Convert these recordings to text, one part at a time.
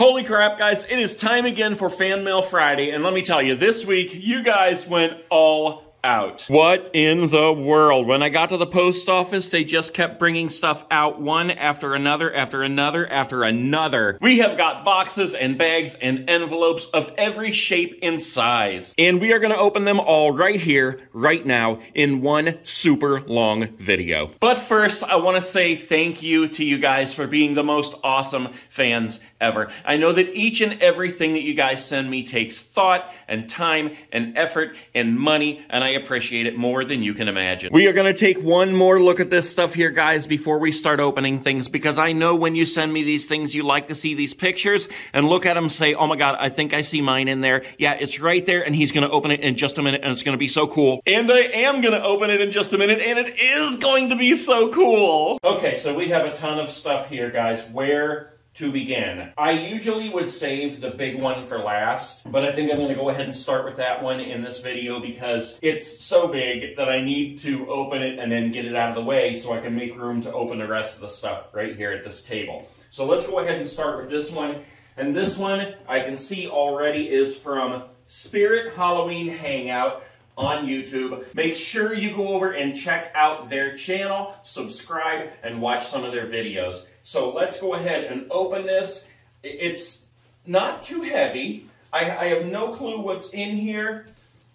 Holy crap, guys, it is time again for Fan Mail Friday, and let me tell you, this week, you guys went all out. What in the world? When I got to the post office, they just kept bringing stuff out one after another, after another, after another. We have got boxes and bags and envelopes of every shape and size. And we are going to open them all right here, right now, in one super long video. But first, I want to say thank you to you guys for being the most awesome fans ever. I know that each and everything that you guys send me takes thought and time and effort and money, and I appreciate it more than you can imagine. We are going to take one more look at this stuff here, guys, before we start opening things, because I know when you send me these things, you like to see these pictures and look at them and say, oh my God, I think I see mine in there. Yeah, it's right there, and he's going to open it in just a minute, and it's going to be so cool. And I am going to open it in just a minute, and it is going to be so cool. Okay, so we have a ton of stuff here, guys. Where to begin. I usually would save the big one for last, but I think I'm going to go ahead and start with that one in this video because it's so big that I need to open it and then get it out of the way so I can make room to open the rest of the stuff right here at this table. So let's go ahead and start with this one. And this one I can see already is from Spirit Halloween Hangout on YouTube. Make sure you go over and check out their channel, subscribe, and watch some of their videos. So let's go ahead and open this. It's not too heavy. I, I have no clue what's in here.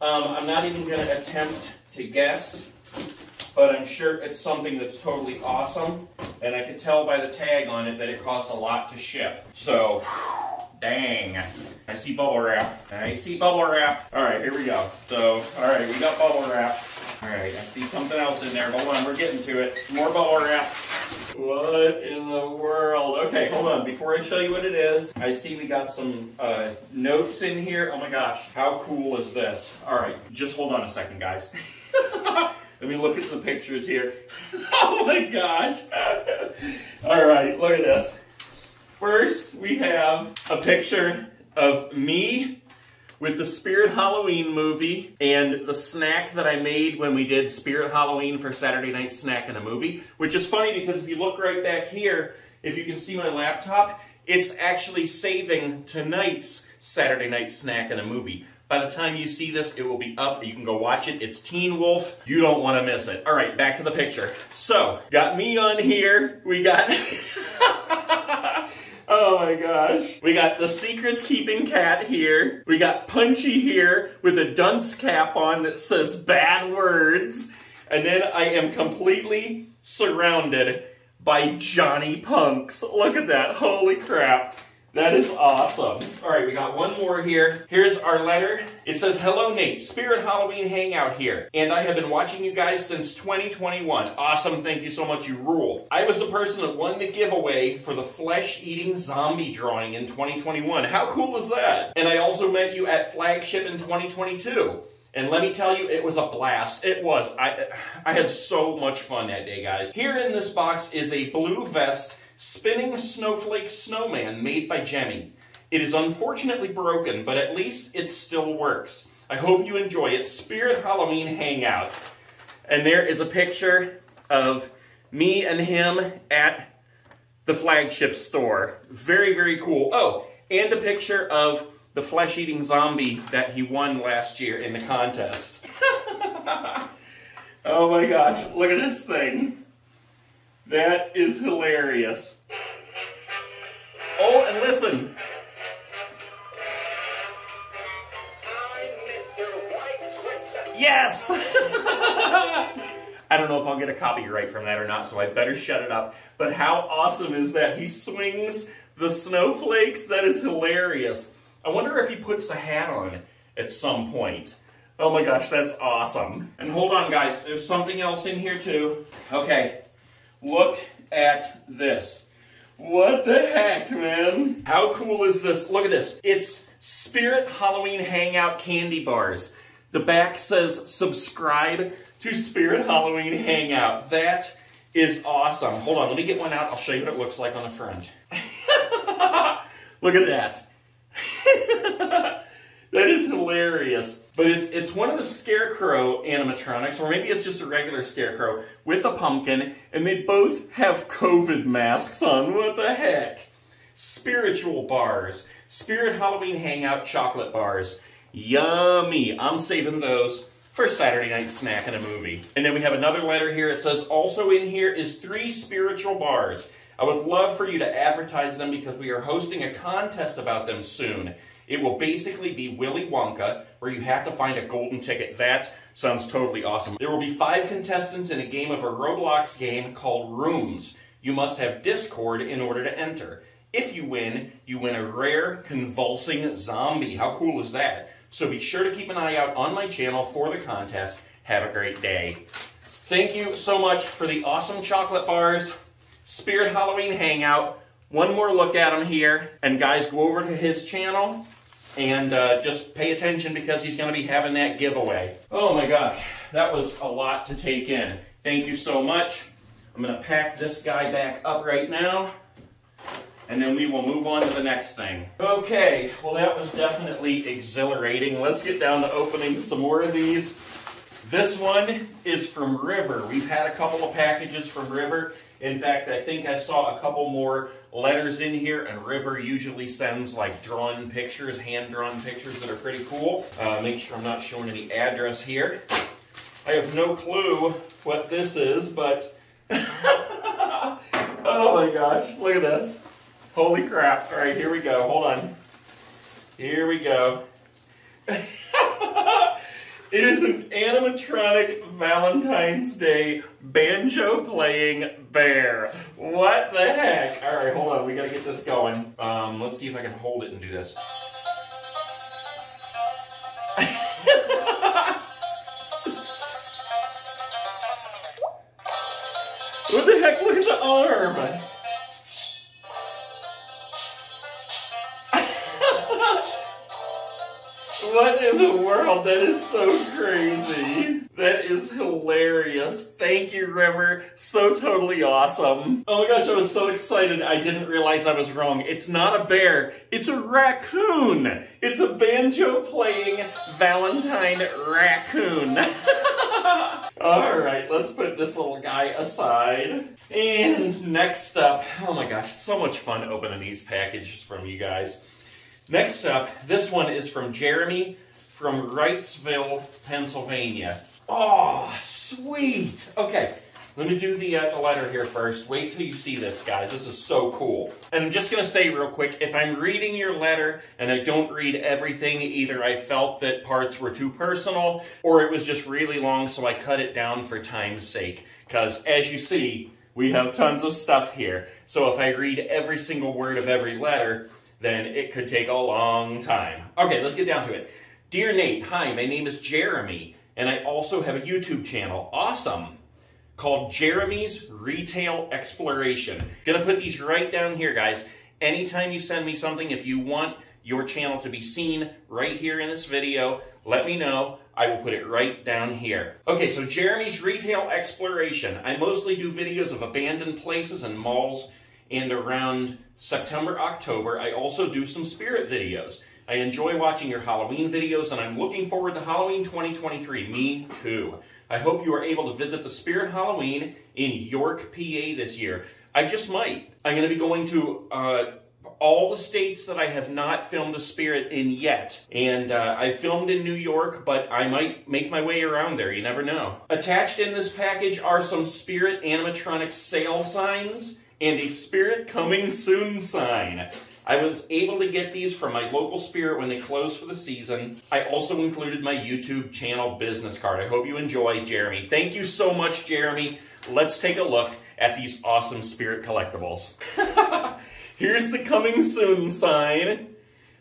Um, I'm not even going to attempt to guess, but I'm sure it's something that's totally awesome. And I can tell by the tag on it that it costs a lot to ship. So, dang. I see bubble wrap. I see bubble wrap. All right, here we go. So, all right, we got bubble wrap. All right, I see something else in there. Hold on, we're getting to it. More bubble wrap. What in the world? Okay, hold on. Before I show you what it is, I see we got some uh, notes in here. Oh my gosh, how cool is this? All right, just hold on a second, guys. Let me look at the pictures here. oh my gosh. All right, look at this. First, we have a picture of me with the Spirit Halloween movie and the snack that I made when we did Spirit Halloween for Saturday Night Snack in a Movie, which is funny because if you look right back here, if you can see my laptop, it's actually saving tonight's Saturday Night Snack in a Movie. By the time you see this, it will be up. You can go watch it. It's Teen Wolf. You don't want to miss it. All right, back to the picture. So, got me on here. We got... Oh my gosh. We got the secret keeping cat here. We got Punchy here with a dunce cap on that says bad words. And then I am completely surrounded by Johnny Punks. Look at that. Holy crap. That is awesome. All right, we got one more here. Here's our letter. It says, Hello, Nate. Spirit Halloween Hangout here. And I have been watching you guys since 2021. Awesome. Thank you so much. You rule. I was the person that won the giveaway for the flesh-eating zombie drawing in 2021. How cool was that? And I also met you at Flagship in 2022. And let me tell you, it was a blast. It was. I, I had so much fun that day, guys. Here in this box is a blue vest Spinning Snowflake Snowman made by Gemmy. It is unfortunately broken, but at least it still works. I hope you enjoy it. Spirit Halloween Hangout. And there is a picture of me and him at the flagship store. Very, very cool. Oh, and a picture of the flesh-eating zombie that he won last year in the contest. oh my gosh, look at this thing. That is hilarious. Oh, and listen. Yes! I don't know if I'll get a copyright from that or not, so I better shut it up. But how awesome is that? He swings the snowflakes. That is hilarious. I wonder if he puts the hat on at some point. Oh my gosh, that's awesome. And hold on, guys. There's something else in here, too. Okay, Look at this. What the heck, man? How cool is this? Look at this. It's Spirit Halloween Hangout candy bars. The back says subscribe to Spirit Halloween Hangout. That is awesome. Hold on, let me get one out. I'll show you what it looks like on the front. Look at that. that is hilarious. But it's, it's one of the Scarecrow animatronics, or maybe it's just a regular Scarecrow, with a pumpkin, and they both have COVID masks on. What the heck? spiritual bars, Spirit Halloween Hangout chocolate bars. Yummy. I'm saving those for Saturday night snack and a movie. And then we have another letter here. It says, also in here is three spiritual bars. I would love for you to advertise them because we are hosting a contest about them soon. It will basically be Willy Wonka, where you have to find a golden ticket. That sounds totally awesome. There will be five contestants in a game of a Roblox game called Rooms. You must have Discord in order to enter. If you win, you win a rare convulsing zombie. How cool is that? So be sure to keep an eye out on my channel for the contest. Have a great day. Thank you so much for the awesome chocolate bars. Spirit Halloween Hangout. One more look at him here. And guys, go over to his channel and uh, just pay attention because he's going to be having that giveaway. Oh my gosh, that was a lot to take in. Thank you so much. I'm going to pack this guy back up right now and then we will move on to the next thing. Okay, well that was definitely exhilarating. Let's get down to opening some more of these. This one is from River. We've had a couple of packages from River. In fact, I think I saw a couple more letters in here, and River usually sends like drawn pictures, hand-drawn pictures that are pretty cool. Uh, make sure I'm not showing any address here. I have no clue what this is, but... oh my gosh, look at this. Holy crap. All right, here we go. Hold on. Here we go. it is an animatronic Valentine's Day banjo playing bear. What the heck? All right, hold on. We got to get this going. Um, let's see if I can hold it and do this. what the heck? Look at the arm. What in the world? That is so crazy. That is hilarious. Thank you, River. So totally awesome. Oh my gosh, I was so excited. I didn't realize I was wrong. It's not a bear. It's a raccoon. It's a banjo playing Valentine raccoon. All right, let's put this little guy aside. And next up, oh my gosh, so much fun opening these packages from you guys. Next up, this one is from Jeremy from Wrightsville, Pennsylvania. Oh, sweet. Okay, let me do the, uh, the letter here first. Wait till you see this, guys. This is so cool. And I'm just going to say real quick, if I'm reading your letter and I don't read everything, either I felt that parts were too personal or it was just really long, so I cut it down for time's sake. Because as you see, we have tons of stuff here. So if I read every single word of every letter, then it could take a long time. Okay, let's get down to it. Dear Nate, hi, my name is Jeremy, and I also have a YouTube channel. Awesome. Called Jeremy's Retail Exploration. Gonna put these right down here, guys. Anytime you send me something, if you want your channel to be seen right here in this video, let me know. I will put it right down here. Okay, so Jeremy's Retail Exploration. I mostly do videos of abandoned places and malls and around September, October, I also do some spirit videos. I enjoy watching your Halloween videos, and I'm looking forward to Halloween 2023. Me too. I hope you are able to visit the Spirit Halloween in York, PA this year. I just might. I'm going to be going to uh, all the states that I have not filmed a spirit in yet. And uh, I filmed in New York, but I might make my way around there. You never know. Attached in this package are some spirit animatronic sale signs and a Spirit Coming Soon sign. I was able to get these from my local Spirit when they closed for the season. I also included my YouTube channel business card. I hope you enjoy, Jeremy. Thank you so much, Jeremy. Let's take a look at these awesome Spirit collectibles. Here's the Coming Soon sign.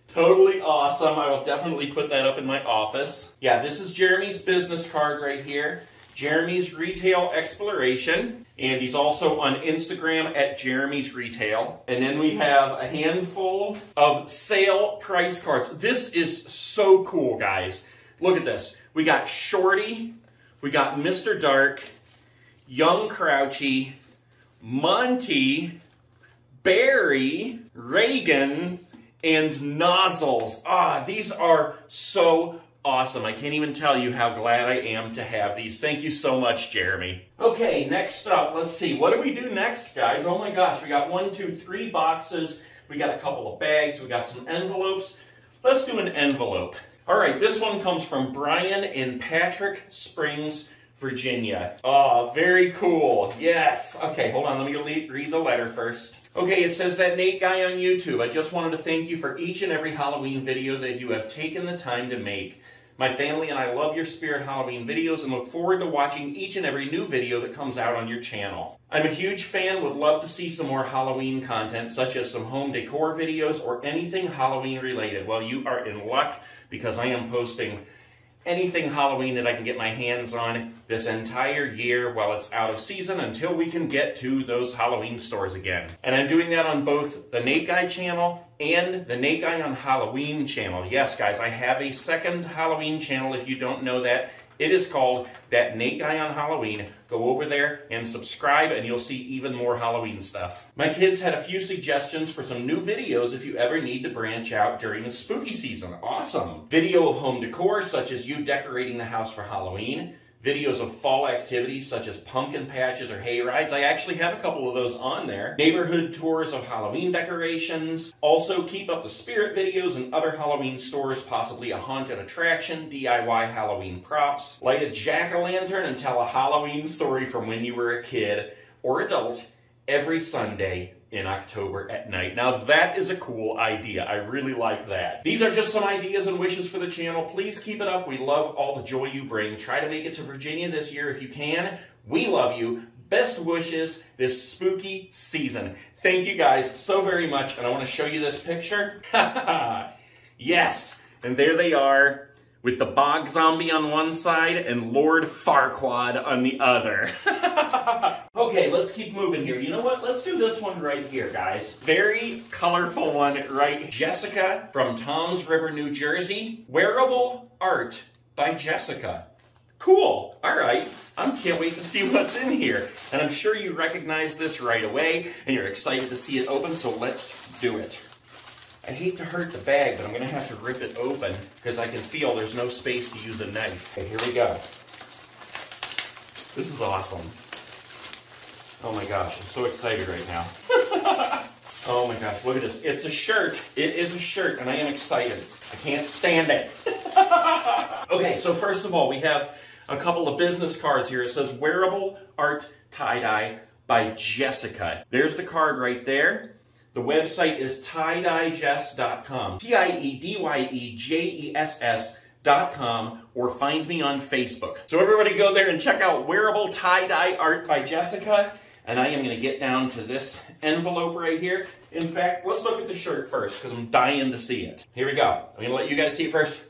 Totally awesome. I will definitely put that up in my office. Yeah, this is Jeremy's business card right here. Jeremy's Retail Exploration, and he's also on Instagram at Jeremy's Retail. And then we have a handful of sale price cards. This is so cool, guys. Look at this. We got Shorty, we got Mr. Dark, Young Crouchy, Monty, Barry, Regan, and Nozzles. Ah, these are so awesome. I can't even tell you how glad I am to have these. Thank you so much, Jeremy. Okay, next up, let's see. What do we do next, guys? Oh my gosh, we got one, two, three boxes We got a couple of bags. We got some envelopes. Let's do an envelope. All right, this one comes from Brian in Patrick Springs, Virginia. Oh, very cool. Yes. Okay, hold on. Let me read the letter first. Okay, it says that Nate guy on YouTube. I just wanted to thank you for each and every Halloween video that you have taken the time to make. My family and I love your Spirit Halloween videos and look forward to watching each and every new video that comes out on your channel. I'm a huge fan, would love to see some more Halloween content, such as some home decor videos or anything Halloween related. Well, you are in luck because I am posting anything Halloween that I can get my hands on this entire year while it's out of season until we can get to those Halloween stores again. And I'm doing that on both the Nate Guy channel and the Nate Guy on Halloween channel. Yes, guys, I have a second Halloween channel if you don't know that. It is called That Nate Guy on Halloween. Go over there and subscribe and you'll see even more Halloween stuff. My kids had a few suggestions for some new videos if you ever need to branch out during the spooky season. Awesome! Video of home decor such as you decorating the house for Halloween videos of fall activities such as pumpkin patches or hay rides. I actually have a couple of those on there. Neighborhood tours of Halloween decorations. Also, keep up the spirit videos and other Halloween stores, possibly a haunted attraction, DIY Halloween props. Light a jack-o'-lantern and tell a Halloween story from when you were a kid or adult every Sunday in October at night. Now that is a cool idea. I really like that. These are just some ideas and wishes for the channel. Please keep it up. We love all the joy you bring. Try to make it to Virginia this year if you can. We love you. Best wishes this spooky season. Thank you guys so very much. And I want to show you this picture. yes. And there they are with the bog zombie on one side and Lord Farquaad on the other. okay, let's keep moving here. You know what? Let's do this one right here, guys. Very colorful one right. Jessica from Toms River, New Jersey. Wearable art by Jessica. Cool. All right. I can't wait to see what's in here. And I'm sure you recognize this right away and you're excited to see it open, so let's do it. I hate to hurt the bag, but I'm going to have to rip it open because I can feel there's no space to use a knife. Okay, here we go. This is awesome. Oh my gosh, I'm so excited right now. oh my gosh, look at this. It's a shirt. It is a shirt, and I am excited. I can't stand it. okay, so first of all, we have a couple of business cards here. It says Wearable Art Tie-Dye by Jessica. There's the card right there. The website is tiedyeJess.com. T-I-E-D-Y-E-J-E-S-S dot com or find me on Facebook. So everybody go there and check out Wearable Tie-Dye Art by Jessica. And I am going to get down to this envelope right here. In fact, let's look at the shirt first because I'm dying to see it. Here we go. I'm going to let you guys see it first.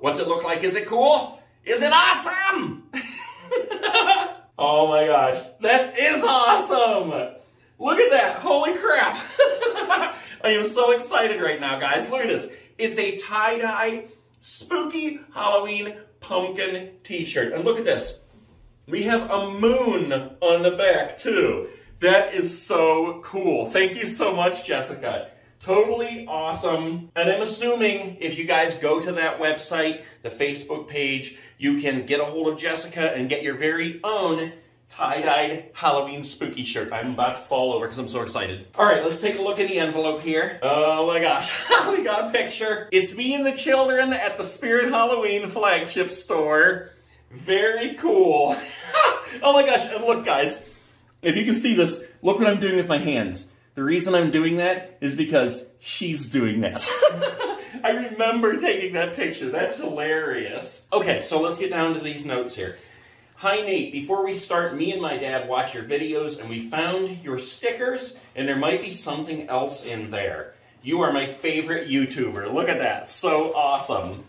What's it look like? Is it cool? Is it awesome? oh my gosh. That is awesome. Look at that. Holy crap. I am so excited right now, guys. Look at this. It's a tie-dye spooky Halloween pumpkin t-shirt. And look at this. We have a moon on the back, too. That is so cool. Thank you so much, Jessica. Totally awesome. And I'm assuming if you guys go to that website, the Facebook page, you can get a hold of Jessica and get your very own tie-dyed Halloween spooky shirt. I'm about to fall over because I'm so excited. All right, let's take a look at the envelope here. Oh my gosh, we got a picture. It's me and the children at the Spirit Halloween flagship store. Very cool. oh my gosh, and look guys, if you can see this, look what I'm doing with my hands. The reason I'm doing that is because she's doing that. I remember taking that picture. That's hilarious. Okay, so let's get down to these notes here. Hi Nate, before we start, me and my dad watch your videos and we found your stickers and there might be something else in there. You are my favorite YouTuber. Look at that. So awesome.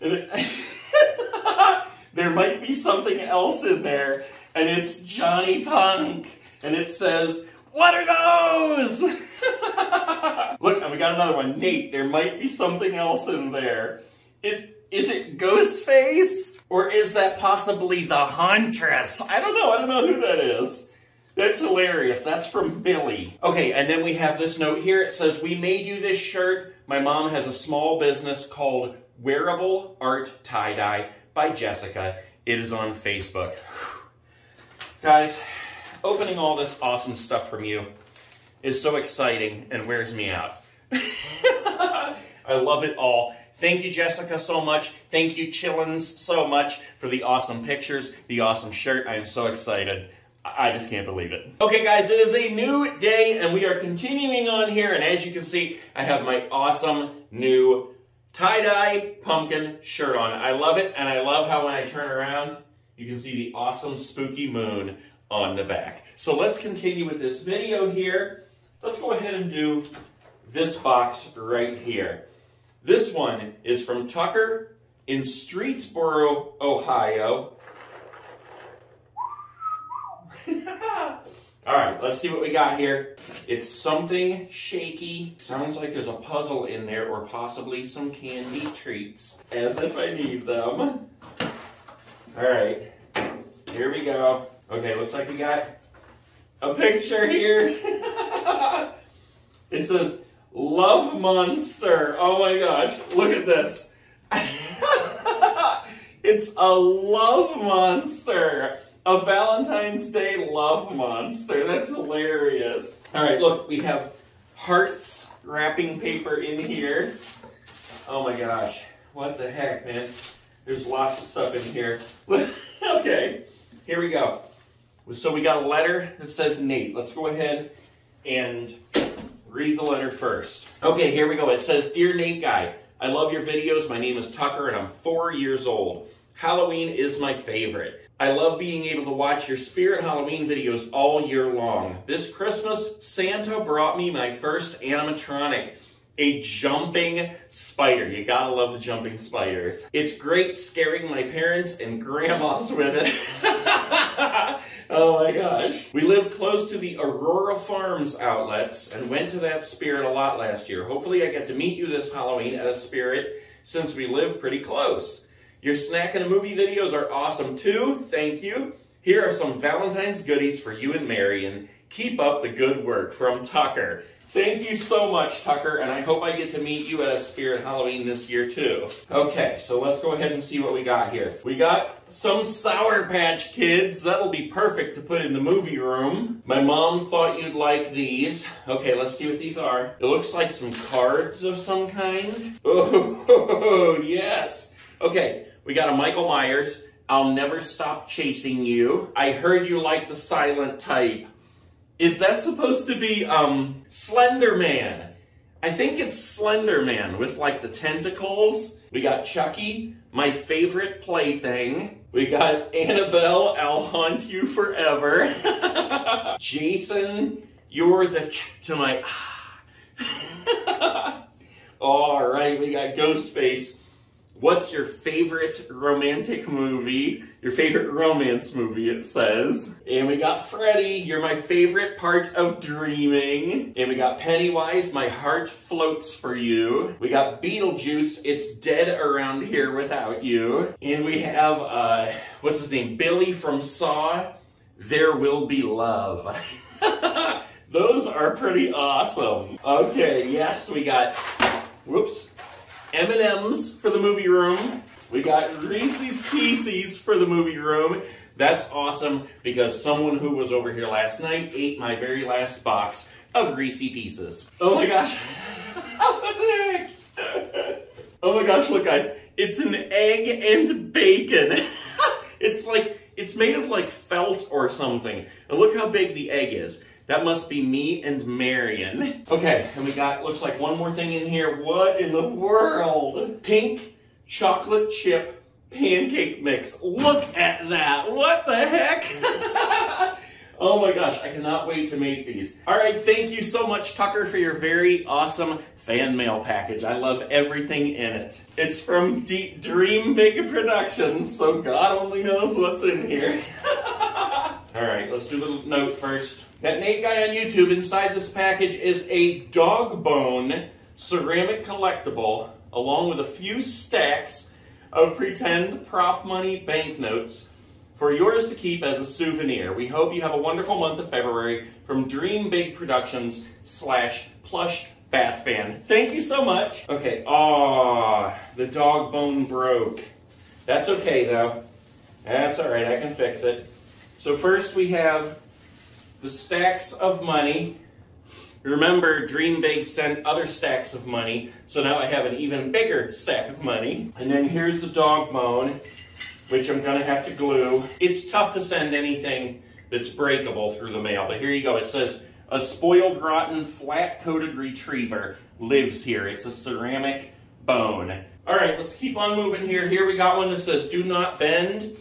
there might be something else in there and it's Johnny Punk and it says, what are those? Look, we got another one. Nate, there might be something else in there. Is, is it Ghostface? Or is that possibly the Huntress? I don't know. I don't know who that is. That's hilarious. That's from Billy. Okay, and then we have this note here. It says, We made you this shirt. My mom has a small business called Wearable Art Tie-Dye by Jessica. It is on Facebook. Guys, opening all this awesome stuff from you is so exciting and wears me out. I love it all. Thank you, Jessica, so much. Thank you, Chillins, so much for the awesome pictures, the awesome shirt. I am so excited. I just can't believe it. Okay, guys, it is a new day, and we are continuing on here. And as you can see, I have my awesome new tie-dye pumpkin shirt on. I love it, and I love how when I turn around, you can see the awesome spooky moon on the back. So let's continue with this video here. Let's go ahead and do this box right here. This one is from Tucker in Streetsboro, Ohio. All right, let's see what we got here. It's something shaky. Sounds like there's a puzzle in there or possibly some candy treats. As if I need them. All right, here we go. Okay, looks like we got a picture here. it says, Love Monster. Oh my gosh, look at this. it's a love monster. A Valentine's Day love monster. That's hilarious. All right, look, we have hearts wrapping paper in here. Oh my gosh. What the heck, man? There's lots of stuff in here. okay, here we go. So we got a letter that says Nate. Let's go ahead and read the letter first. Okay, here we go. It says, Dear Nate Guy, I love your videos. My name is Tucker and I'm four years old. Halloween is my favorite. I love being able to watch your Spirit Halloween videos all year long. This Christmas, Santa brought me my first animatronic, a jumping spider. You gotta love the jumping spiders. It's great scaring my parents and grandmas with it. oh my gosh. We live close to the Aurora Farms outlets and went to that Spirit a lot last year. Hopefully I get to meet you this Halloween at a Spirit since we live pretty close. Your snack and movie videos are awesome too. Thank you. Here are some Valentine's goodies for you and Marion. Keep up the good work from Tucker. Thank you so much, Tucker, and I hope I get to meet you at a Spirit Halloween this year too. Okay, so let's go ahead and see what we got here. We got some Sour Patch Kids. That'll be perfect to put in the movie room. My mom thought you'd like these. Okay, let's see what these are. It looks like some cards of some kind. Oh, yes. Okay, we got a Michael Myers. I'll never stop chasing you. I heard you like the silent type. Is that supposed to be, um, Slender Man? I think it's Slender Man with like the tentacles. We got Chucky, my favorite plaything. We got Annabelle, I'll haunt you forever. Jason, you're the ch to my All right, we got Ghostface. What's your favorite romantic movie? Your favorite romance movie, it says. And we got Freddy, you're my favorite part of dreaming. And we got Pennywise, my heart floats for you. We got Beetlejuice, it's dead around here without you. And we have, uh, what's his name? Billy from Saw, There Will Be Love. Those are pretty awesome. Okay, yes, we got, whoops, M&M's for the movie room. We got Reese's Pieces for the movie room. That's awesome because someone who was over here last night ate my very last box of Reese's Pieces. Oh my gosh. oh my gosh, look guys. It's an egg and bacon. it's like, it's made of like felt or something. And look how big the egg is. That must be me and Marion. Okay, and we got, looks like one more thing in here. What in the world? Pink chocolate chip pancake mix. Look at that. What the heck? oh my gosh, I cannot wait to make these. All right, thank you so much, Tucker, for your very awesome fan mail package. I love everything in it. It's from D Dream Big Productions, so God only knows what's in here. All right, let's do the note first. That Nate guy on YouTube, inside this package is a dog bone ceramic collectible, along with a few stacks of pretend prop money banknotes for yours to keep as a souvenir. We hope you have a wonderful month of February from Dream Big Productions slash plush bat fan. Thank you so much. Okay, ah, the dog bone broke. That's okay though. That's all right, I can fix it. So first we have the stacks of money. Remember, Dream Big sent other stacks of money, so now I have an even bigger stack of money. And then here's the dog bone, which I'm gonna have to glue. It's tough to send anything that's breakable through the mail, but here you go. It says, a spoiled, rotten, flat-coated retriever lives here. It's a ceramic bone. All right, let's keep on moving here. Here we got one that says, do not bend.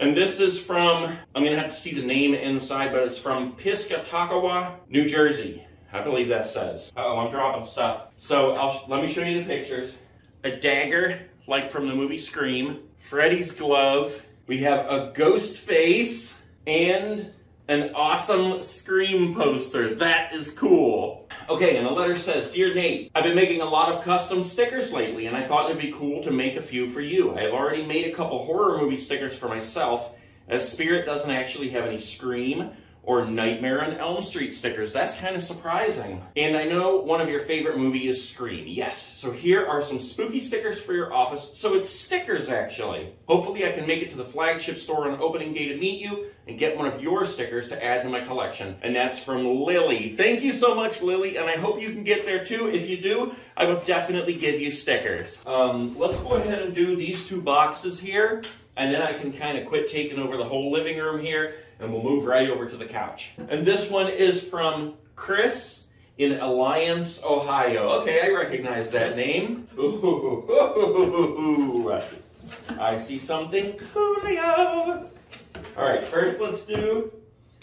And this is from, I'm gonna have to see the name inside, but it's from Piscataway, New Jersey. I believe that says. Uh oh I'm dropping stuff. So I'll, let me show you the pictures. A dagger, like from the movie Scream. Freddy's glove. We have a ghost face and an awesome Scream poster. That is cool. Okay, and the letter says, Dear Nate, I've been making a lot of custom stickers lately, and I thought it'd be cool to make a few for you. I have already made a couple horror movie stickers for myself, as Spirit doesn't actually have any Scream or Nightmare on Elm Street stickers. That's kind of surprising. And I know one of your favorite movie is Scream. Yes, so here are some spooky stickers for your office. So it's stickers, actually. Hopefully I can make it to the flagship store on opening day to meet you and get one of your stickers to add to my collection. And that's from Lily. Thank you so much, Lily, and I hope you can get there too. If you do, I will definitely give you stickers. Um, let's go ahead and do these two boxes here, and then I can kind of quit taking over the whole living room here and we'll move right over to the couch. And this one is from Chris in Alliance, Ohio. Okay, I recognize that name. Ooh, I see something coolio. All right, first let's do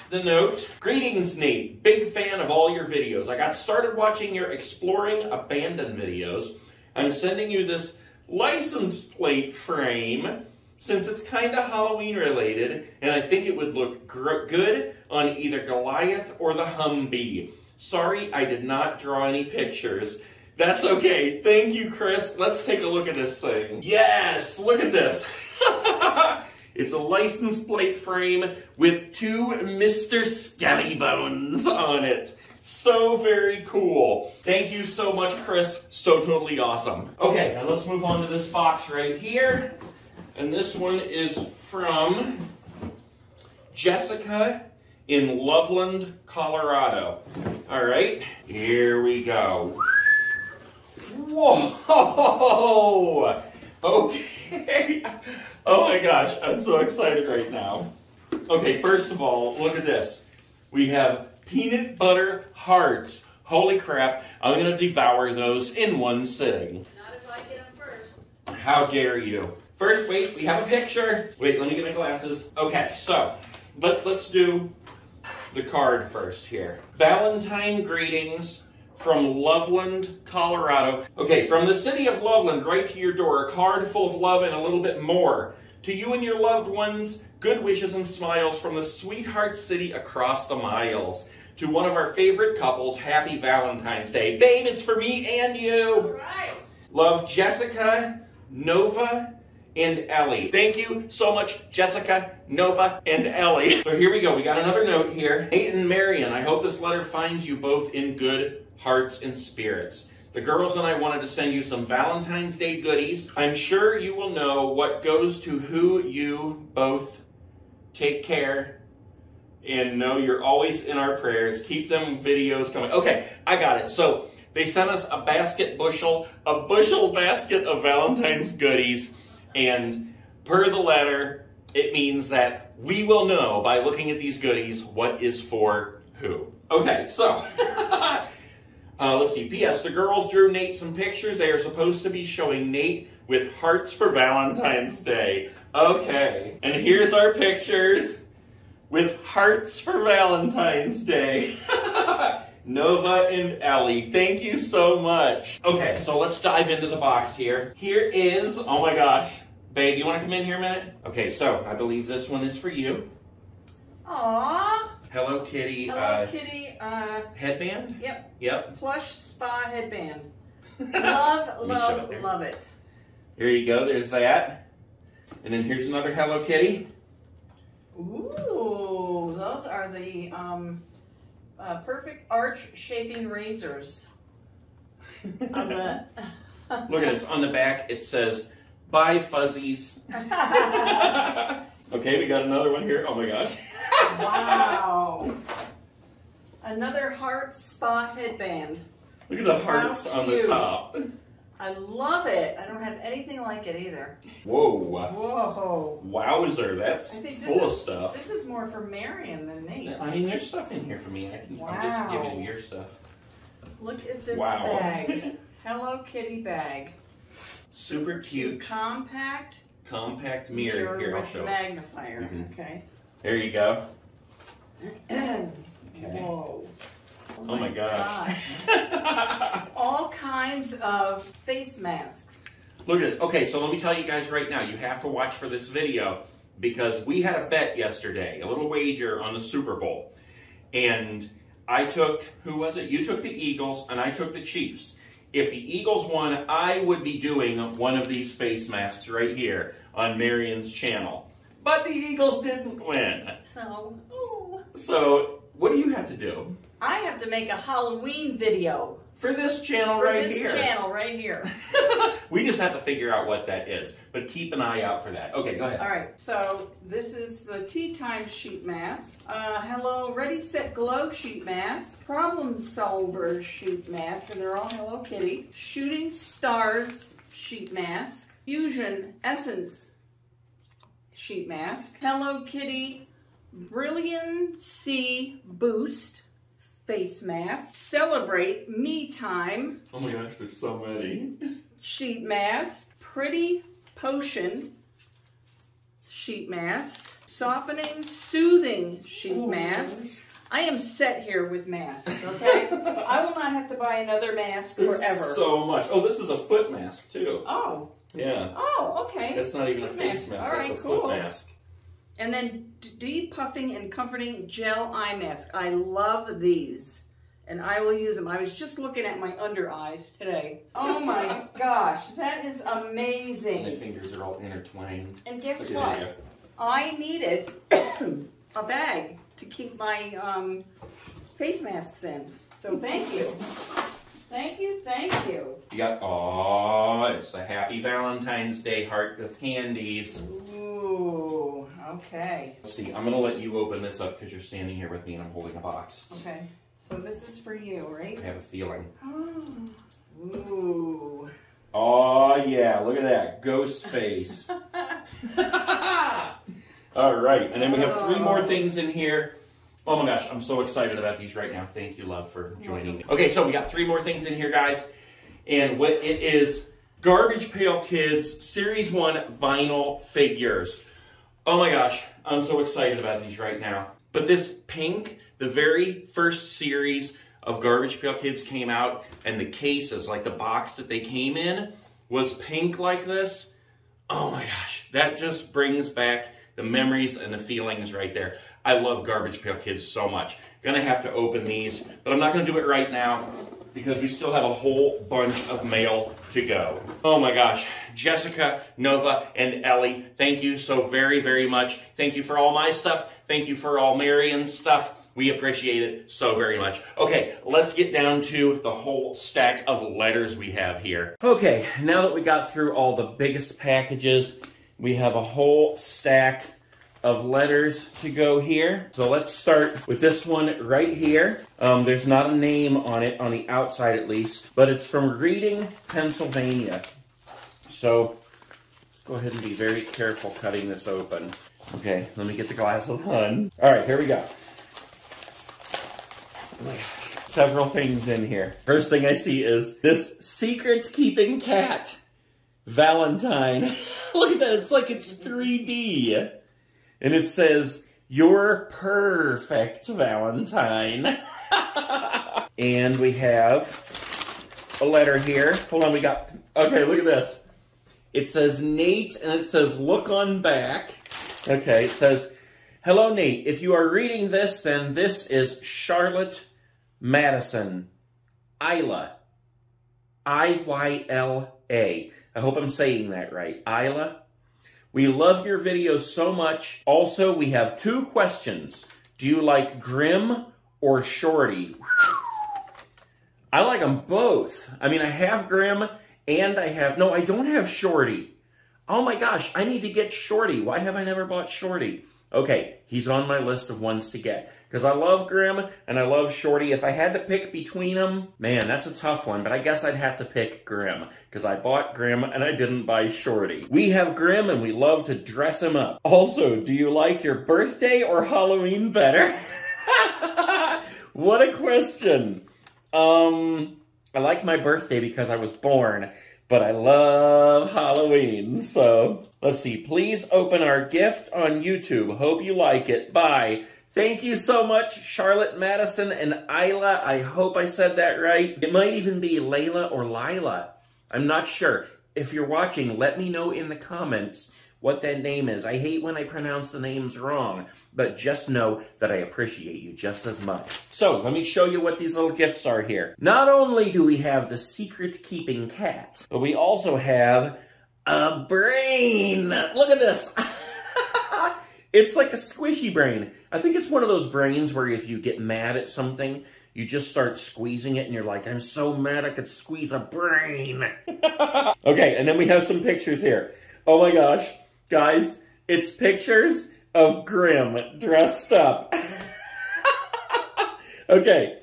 the note. Greetings, Nate. Big fan of all your videos. I got started watching your Exploring Abandoned videos. I'm sending you this license plate frame since it's kind of Halloween related, and I think it would look good on either Goliath or the Humvee. Sorry, I did not draw any pictures. That's okay. Thank you, Chris. Let's take a look at this thing. Yes, look at this. it's a license plate frame with two Mr. Skelly Bones on it. So very cool. Thank you so much, Chris. So totally awesome. Okay, now let's move on to this box right here. And this one is from Jessica in Loveland, Colorado. All right, here we go. Whoa! Okay. Oh my gosh, I'm so excited right now. Okay, first of all, look at this. We have peanut butter hearts. Holy crap, I'm going to devour those in one sitting. Not if I get them first. How dare you? First, wait, we have a picture. Wait, let me get my glasses. Okay, so let, let's do the card first here. Valentine greetings from Loveland, Colorado. Okay, from the city of Loveland right to your door, a card full of love and a little bit more. To you and your loved ones, good wishes and smiles from the sweetheart city across the miles. To one of our favorite couples, happy Valentine's Day. Babe, it's for me and you. All right. Love, Jessica, Nova, and Ellie. Thank you so much, Jessica, Nova, and Ellie. So here we go. We got another note here. Nate and Marion, I hope this letter finds you both in good hearts and spirits. The girls and I wanted to send you some Valentine's Day goodies. I'm sure you will know what goes to who you both take care and know you're always in our prayers. Keep them videos coming. Okay, I got it. So they sent us a basket bushel, a bushel basket of Valentine's goodies. And per the letter, it means that we will know by looking at these goodies what is for who. Okay, so uh, let's see. P.S. The girls drew Nate some pictures. They are supposed to be showing Nate with hearts for Valentine's Day. Okay, and here's our pictures with hearts for Valentine's Day. Nova and Ellie, thank you so much. Okay, so let's dive into the box here. Here is, oh my gosh, babe, you want to come in here a minute? Okay, so I believe this one is for you. Aww. Hello Kitty. Hello uh, Kitty. Uh, Headband? yep. Yep. Plush spa headband. Love, Let me show it love, love it. Here you go, there's that. And then here's another Hello Kitty. Ooh, those are the um, uh, perfect arch shaping razors. On the Look at this. On the back it says, Bye Fuzzies. okay, we got another one here. Oh my gosh. wow. Another heart spa headband. Look at the hearts on the top. I love it. I don't have anything like it either. Whoa. Whoa. Wowzer, that's I think this full of stuff. This is more for Marion than Nate. I mean, there's stuff in here for me. I can, I'm just Wow. giving you your stuff. Look at this Wow. bag. Hello Kitty bag. Super cute, Compact compact mirror. Here, I'll show. magnifier. Mhm. Okay. There you go. Whoa. Oh my gosh. All kinds of face masks. Look at this. Okay, so let me tell you guys right now, you have to watch for this video because we had a bet yesterday, a little wager on the Super Bowl. And I took, who was it? You took the Eagles and I took the Chiefs. If the Eagles won, I would be doing one of these face masks right here on Marion's channel. But the Eagles didn't win. So, ooh. So, what do you have to do? I have to make a Halloween video For this channel for right this here. channel right here. we just have to figure out what that is. But keep an eye out for that. Okay, go ahead. All right, so this is the tea time sheet mask. Uh, hello, Ready Set Glow sheet mask. Problem Solver sheet mask, and they're all Hello Kitty. Shooting Stars sheet mask. Fusion Essence sheet mask. Hello Kitty Brilliancy Boost face mask. Celebrate Me Time Oh my gosh, there's so many. sheet mask, pretty potion sheet mask, softening, soothing sheet oh mask. I am set here with masks, okay? I will not have to buy another mask There's forever. so much. Oh, this is a foot mask too. oh, Yeah. oh, okay. That's not even a face mask. mask. All That's a right, foot mask. And then deep puffing and comforting gel eye mask. I love these. And I will use them. I was just looking at my under eyes today. Oh my gosh, that is amazing. My fingers are all intertwined. And guess Look what? I needed a bag to keep my um, face masks in. So thank you. Thank you, thank you. You got oh, it's a happy Valentine's Day heart with candies. Ooh, okay. Let's see, I'm gonna let you open this up because you're standing here with me and I'm holding a box. Okay. So this is for you, right? I have a feeling. Oh. Ooh. Oh yeah, look at that ghost face. All right, and then we have three more oh. things in here. Oh my gosh, I'm so excited about these right now. Thank you, love, for joining me. Okay, so we got three more things in here, guys. And what it is Garbage Pail Kids Series 1 vinyl figures. Oh my gosh, I'm so excited about these right now. But this pink, the very first series of Garbage Pail Kids came out, and the cases, like the box that they came in, was pink like this. Oh my gosh, that just brings back the memories and the feelings right there. I love Garbage Pail Kids so much. Gonna have to open these, but I'm not gonna do it right now because we still have a whole bunch of mail to go. Oh my gosh, Jessica, Nova, and Ellie, thank you so very, very much. Thank you for all my stuff. Thank you for all Marion's stuff. We appreciate it so very much. Okay, let's get down to the whole stack of letters we have here. Okay, now that we got through all the biggest packages, we have a whole stack of letters to go here. So let's start with this one right here. Um, there's not a name on it, on the outside at least, but it's from Reading, Pennsylvania. So go ahead and be very careful cutting this open. Okay, let me get the glasses on. All right, here we go. Several things in here. First thing I see is this secret keeping cat. Valentine. Look at that, it's like it's 3D. And it says, You're perfect, Valentine. and we have a letter here. Hold on, we got. Okay, look at this. It says Nate, and it says look on back. Okay, it says, Hello, Nate. If you are reading this, then this is Charlotte Madison. Isla. I Y L A. I hope I'm saying that right. Isla. We love your videos so much. Also, we have two questions. Do you like Grim or Shorty? I like them both. I mean, I have Grim and I have... No, I don't have Shorty. Oh my gosh, I need to get Shorty. Why have I never bought Shorty? Okay, he's on my list of ones to get. Because I love Grim and I love Shorty. If I had to pick between them, man, that's a tough one. But I guess I'd have to pick Grim. Because I bought Grim and I didn't buy Shorty. We have Grim and we love to dress him up. Also, do you like your birthday or Halloween better? what a question. Um, I like my birthday because I was born but I love Halloween. So let's see. Please open our gift on YouTube. Hope you like it. Bye. Thank you so much, Charlotte Madison and Isla. I hope I said that right. It might even be Layla or Lila. I'm not sure. If you're watching, let me know in the comments what that name is. I hate when I pronounce the names wrong, but just know that I appreciate you just as much. So, let me show you what these little gifts are here. Not only do we have the secret-keeping cat, but we also have a brain. Look at this. it's like a squishy brain. I think it's one of those brains where if you get mad at something, you just start squeezing it and you're like, I'm so mad I could squeeze a brain. okay, and then we have some pictures here. Oh my gosh, Guys, it's pictures of Grim dressed up. okay,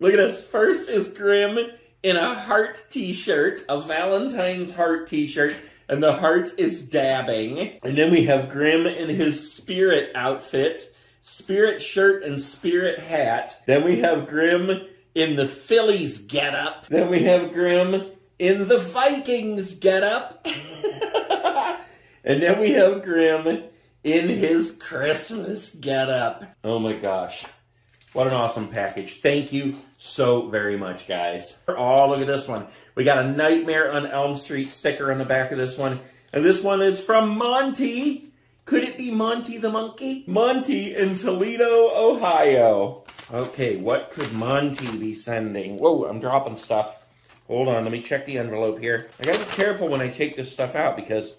look at this. First is Grim in a heart t-shirt, a Valentine's heart t-shirt, and the heart is dabbing. And then we have Grim in his spirit outfit, spirit shirt and spirit hat. Then we have Grim in the Phillies getup. Then we have Grim in the Vikings getup. And then we have Grim in his Christmas getup. Oh my gosh. What an awesome package. Thank you so very much, guys. Oh, look at this one. We got a Nightmare on Elm Street sticker on the back of this one. And this one is from Monty. Could it be Monty the Monkey? Monty in Toledo, Ohio. Okay, what could Monty be sending? Whoa, I'm dropping stuff. Hold on, let me check the envelope here. I gotta be careful when I take this stuff out because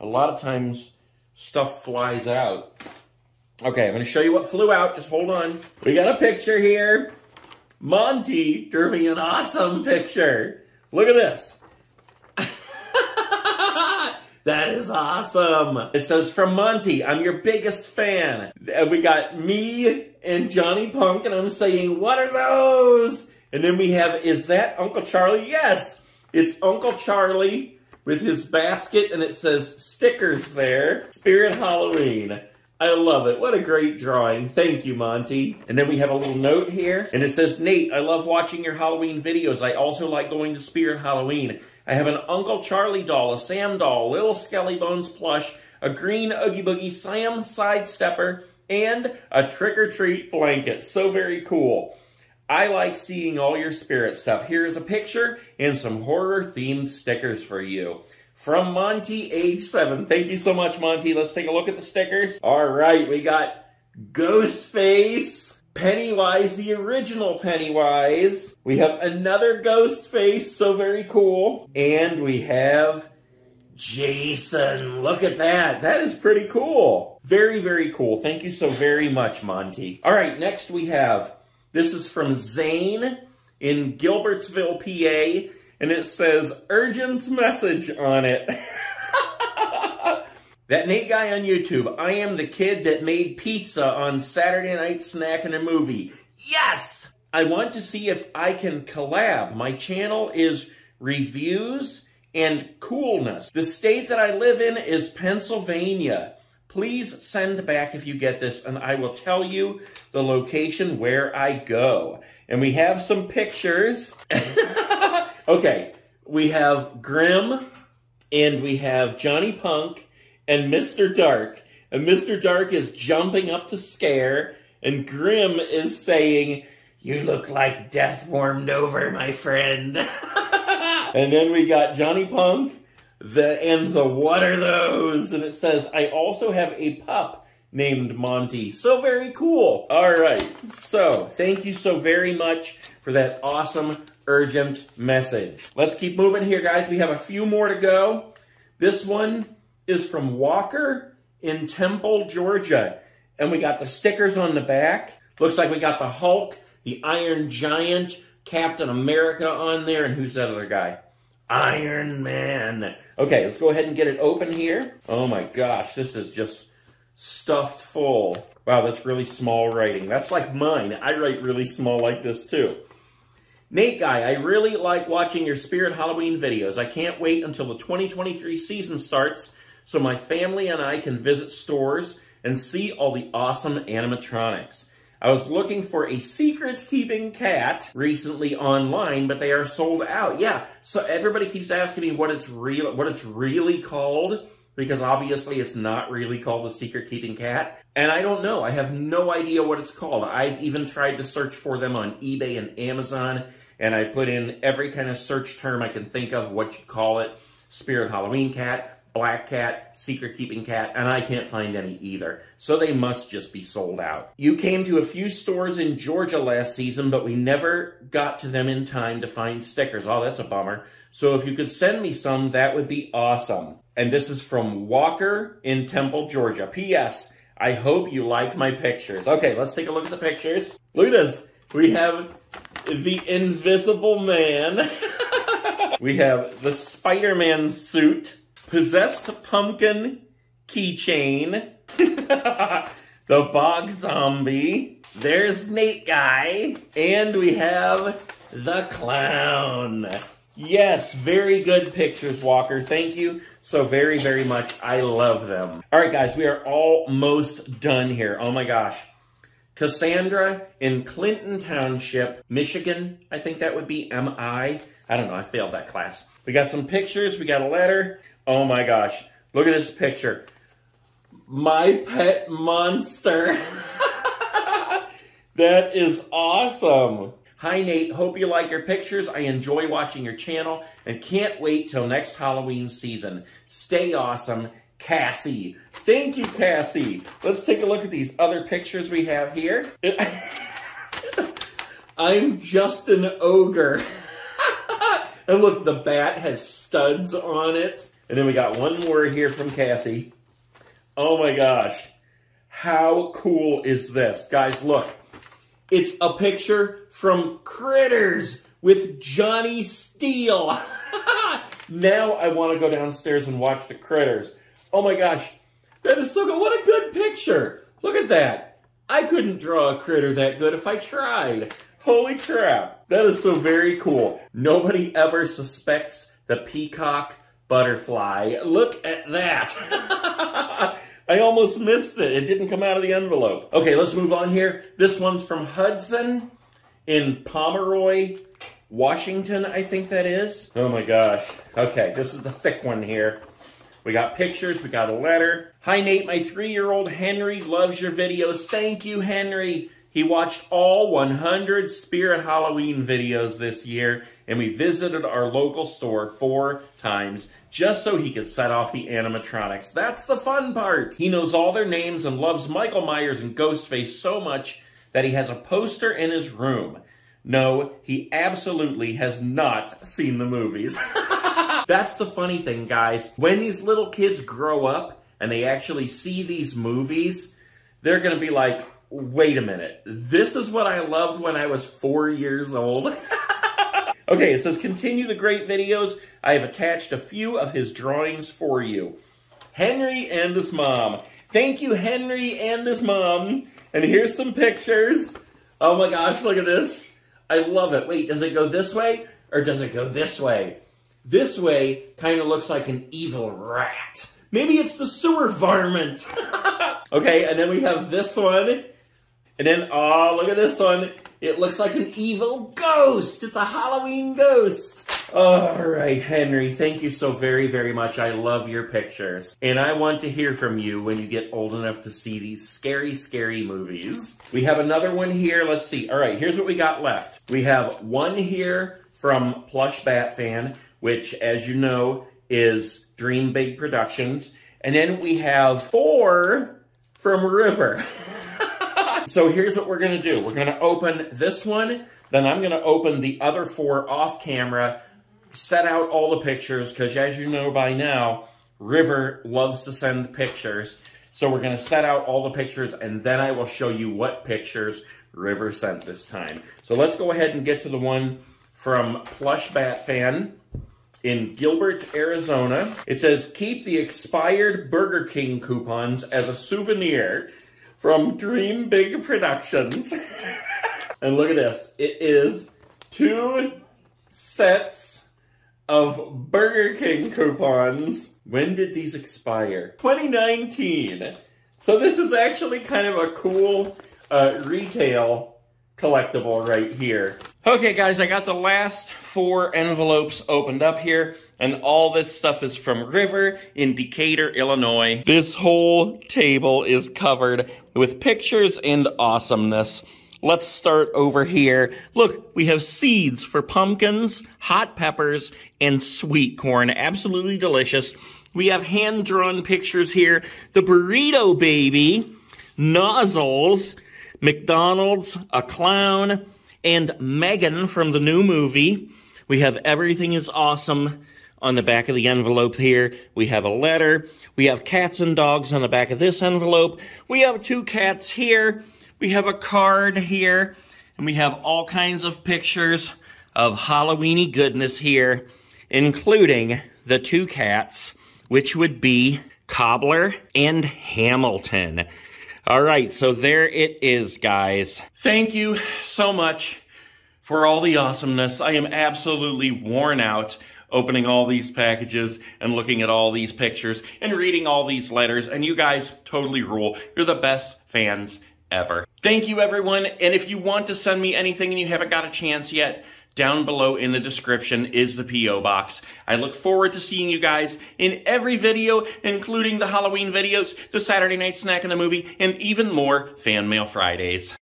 a lot of times stuff flies out. Okay, I'm going to show you what flew out. Just hold on. We got a picture here. Monty drew me an awesome picture. Look at this. that is awesome. It says, from Monty, I'm your biggest fan. We got me and Johnny Punk, and I'm saying, what are those? And then we have, is that Uncle Charlie? Yes, it's Uncle Charlie with his basket and it says stickers there. Spirit Halloween. I love it. What a great drawing. Thank you, Monty. And then we have a little note here, and it says, Nate, I love watching your Halloween videos. I also like going to Spirit Halloween. I have an Uncle Charlie doll, a Sam doll, little Skelly Bones plush, a green Oogie Boogie Sam sidestepper, and a trick-or-treat blanket. So very cool. I like seeing all your spirit stuff. Here is a picture and some horror-themed stickers for you. From Monty, age 7. Thank you so much, Monty. Let's take a look at the stickers. All right, we got Ghostface, Pennywise, the original Pennywise. We have another Ghostface, so very cool. And we have Jason. Look at that. That is pretty cool. Very, very cool. Thank you so very much, Monty. All right, next we have this is from Zane in Gilbertsville, PA, and it says urgent message on it. that Nate guy on YouTube, I am the kid that made pizza on Saturday Night Snack in a movie. Yes! I want to see if I can collab. My channel is reviews and coolness. The state that I live in is Pennsylvania. Please send back if you get this, and I will tell you the location where I go. And we have some pictures. okay, we have Grim, and we have Johnny Punk, and Mr. Dark. And Mr. Dark is jumping up to scare, and Grim is saying, You look like death warmed over, my friend. and then we got Johnny Punk, the and the what are those? And it says, I also have a pup named Monty. So very cool. All right. So thank you so very much for that awesome urgent message. Let's keep moving here, guys. We have a few more to go. This one is from Walker in Temple, Georgia. And we got the stickers on the back. Looks like we got the Hulk, the Iron Giant, Captain America on there. And who's that other guy? Iron Man. Okay, let's go ahead and get it open here. Oh my gosh, this is just stuffed full. Wow, that's really small writing. That's like mine. I write really small like this too. Nate Guy, I really like watching your Spirit Halloween videos. I can't wait until the 2023 season starts so my family and I can visit stores and see all the awesome animatronics. I was looking for a secret-keeping cat recently online, but they are sold out. Yeah, so everybody keeps asking me what it's real, what it's really called, because obviously it's not really called the secret-keeping cat. And I don't know. I have no idea what it's called. I've even tried to search for them on eBay and Amazon, and I put in every kind of search term I can think of, what you call it, Spirit Halloween cat, black cat, secret keeping cat, and I can't find any either. So they must just be sold out. You came to a few stores in Georgia last season, but we never got to them in time to find stickers. Oh, that's a bummer. So if you could send me some, that would be awesome. And this is from Walker in Temple, Georgia. P.S. I hope you like my pictures. Okay, let's take a look at the pictures. Look at this. We have the Invisible Man. we have the Spider-Man suit possessed pumpkin keychain, the bog zombie, there's Nate Guy, and we have the clown. Yes, very good pictures, Walker. Thank you so very, very much. I love them. All right, guys, we are almost done here. Oh my gosh. Cassandra in Clinton Township, Michigan. I think that would be M-I. I don't know. I failed that class. We got some pictures. We got a letter. Oh my gosh. Look at this picture. My pet monster. that is awesome. Hi, Nate. Hope you like your pictures. I enjoy watching your channel and can't wait till next Halloween season. Stay awesome. Cassie. Thank you, Cassie. Let's take a look at these other pictures we have here. I'm just an ogre. and look, the bat has studs on it. And then we got one more here from Cassie. Oh my gosh. How cool is this? Guys, look. It's a picture from Critters with Johnny Steele. now I want to go downstairs and watch the Critters. Oh my gosh. That is so good. What a good picture. Look at that. I couldn't draw a critter that good if I tried. Holy crap. That is so very cool. Nobody ever suspects the peacock butterfly. Look at that. I almost missed it. It didn't come out of the envelope. Okay, let's move on here. This one's from Hudson in Pomeroy, Washington, I think that is. Oh my gosh. Okay, this is the thick one here. We got pictures, we got a letter. Hi Nate, my three-year-old Henry loves your videos. Thank you, Henry. He watched all 100 Spirit Halloween videos this year, and we visited our local store four times just so he could set off the animatronics. That's the fun part. He knows all their names and loves Michael Myers and Ghostface so much that he has a poster in his room. No, he absolutely has not seen the movies. That's the funny thing, guys. When these little kids grow up and they actually see these movies, they're going to be like, wait a minute, this is what I loved when I was four years old. okay, it says continue the great videos. I have attached a few of his drawings for you. Henry and his mom. Thank you, Henry and his mom. And here's some pictures. Oh my gosh, look at this. I love it. Wait, does it go this way or does it go this way? This way kind of looks like an evil rat. Maybe it's the sewer varmint. okay, and then we have this one. And then, oh, look at this one. It looks like an evil ghost. It's a Halloween ghost. All right, Henry, thank you so very, very much. I love your pictures. And I want to hear from you when you get old enough to see these scary, scary movies. We have another one here. Let's see. All right, here's what we got left. We have one here from Plush Bat Fan, which, as you know, is Dream Big Productions. And then we have four from River. So here's what we're going to do. We're going to open this one, then I'm going to open the other four off camera, set out all the pictures, because as you know by now, River loves to send pictures. So we're going to set out all the pictures, and then I will show you what pictures River sent this time. So let's go ahead and get to the one from Plush Bat Fan. in Gilbert, Arizona. It says, keep the expired Burger King coupons as a souvenir from Dream Big Productions. and look at this. It is two sets of Burger King coupons. When did these expire? 2019. So this is actually kind of a cool uh, retail collectible right here. Okay, guys, I got the last four envelopes opened up here, and all this stuff is from River in Decatur, Illinois. This whole table is covered with pictures and awesomeness. Let's start over here. Look, we have seeds for pumpkins, hot peppers, and sweet corn. Absolutely delicious. We have hand-drawn pictures here. The Burrito Baby, nozzles, McDonald's, a clown, and Megan from the new movie. We have Everything is Awesome on the back of the envelope here. We have a letter. We have cats and dogs on the back of this envelope. We have two cats here. We have a card here. And we have all kinds of pictures of Halloweeny goodness here, including the two cats, which would be Cobbler and Hamilton. All right, so there it is, guys. Thank you so much for all the awesomeness. I am absolutely worn out opening all these packages and looking at all these pictures and reading all these letters, and you guys totally rule. You're the best fans ever. Thank you, everyone, and if you want to send me anything and you haven't got a chance yet, down below in the description is the P.O. Box. I look forward to seeing you guys in every video, including the Halloween videos, the Saturday Night Snack in the Movie, and even more Fan Mail Fridays.